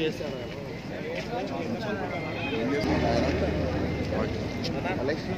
Yes, sir. Alexi,